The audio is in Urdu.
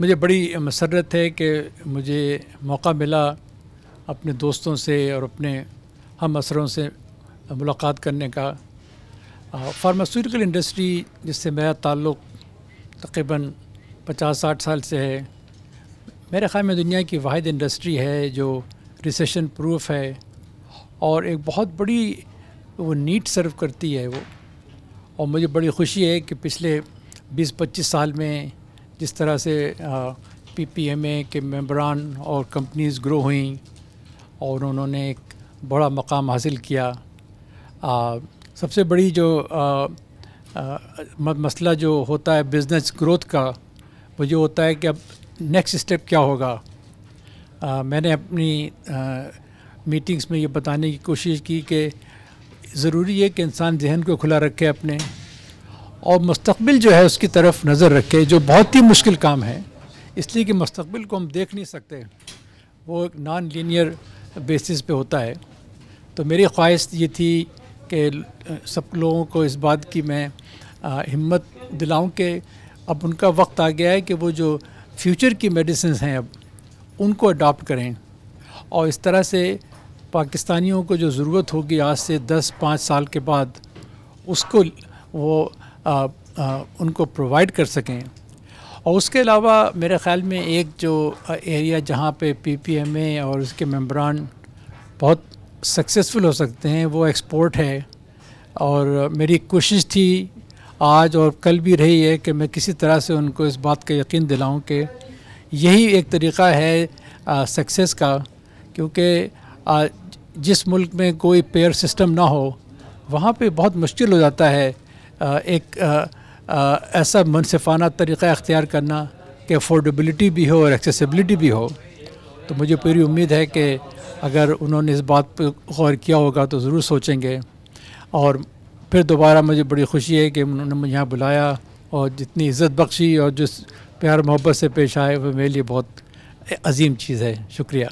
مجھے بڑی مسرت ہے کہ مجھے موقع ملا اپنے دوستوں سے اور اپنے ہم اثروں سے ملاقات کرنے کا۔ فارماسیوٹیکل انڈسٹری جس سے میرا تعلق تقریباً پچاس ساٹھ سال سے ہے، میرے خیال میں دنیا کی واحد انڈسٹری ہے جو ریسیشن پروف ہے اور ایک بہت بڑی وہ نیٹ سرو کرتی ہے وہ۔ اور مجھے بڑی خوشی ہے کہ پچھلے بیس پچیس سال میں جس طرح سے پی پی ایم اے کے ممبران اور کمپنیز گرو ہوئیں اور انہوں نے ایک بڑا مقام حاصل کیا۔ سب سے بڑی جو مسئلہ جو ہوتا ہے بزنس گروتھ کا، وہ یہ ہوتا ہے کہ اب نیکسٹ اسٹیپ کیا ہوگا۔ میں نے اپنی میٹنگس میں یہ بتانے کی کوشش کی کہ ضروری ہے کہ انسان ذہن کو کھلا رکھے اپنے۔ اور مستقبل جو ہے اس کی طرف نظر رکھے، جو بہت ہی مشکل کام ہے، اس لیے کہ مستقبل کو ہم دیکھ نہیں سکتے، وہ ایک نان لینئر بیسس پہ ہوتا ہے۔ تو میری خواہش یہ تھی کہ سب لوگوں کو اس بات کی میں ہمت دلاؤں کہ اب ان کا وقت آ گیا ہے کہ وہ جو فیوچر کی میڈیسنس ہیں اب، ان کو اڈاپٹ کریں۔ اور اس طرح سے پاکستانیوں کو جو ضرورت ہوگی آج سے دس پانچ سال کے بعد، اس کو وہ ان کو پرووائڈ کر سکیں۔ اور اس کے علاوہ میرے خیال میں ایک جو ایریا جہاں پہ پی پی ایم اے اور اس کے ممبران بہت سکسیزفل ہو سکتے ہیں، وہ ایکسپورٹ ہے۔ اور میری کوشش تھی آج اور کل بھی رہی ہے کہ میں کسی طرح سے ان کو اس بات کا یقین دلاؤں کہ یہی ایک طریقہ ہے سکسیز کا۔ کیونکہ جس ملک میں کوئی پیئر سسٹم نہ ہو، وہاں پہ بہت مشکل ہو جاتا ہے۔ ایک ایسا منصفانہ طریقہ اختیار کرنا کہ افورڈیبلٹی بھی ہو اور ایکسیسیبلٹی بھی ہو۔ تو مجھے پوری امید ہے کہ اگر انہوں نے اس بات پہ غور کیا ہوگا تو ضرور سوچیں گے۔ اور پھر دوبارہ مجھے بڑی خوشی ہے کہ انہوں نے مجھے یہاں بلایا اور جتنی عزت بخشی اور جس پیار محبت سے پیش آئے وہ میرے لیے بہت عظیم چیز ہے۔ شکریہ۔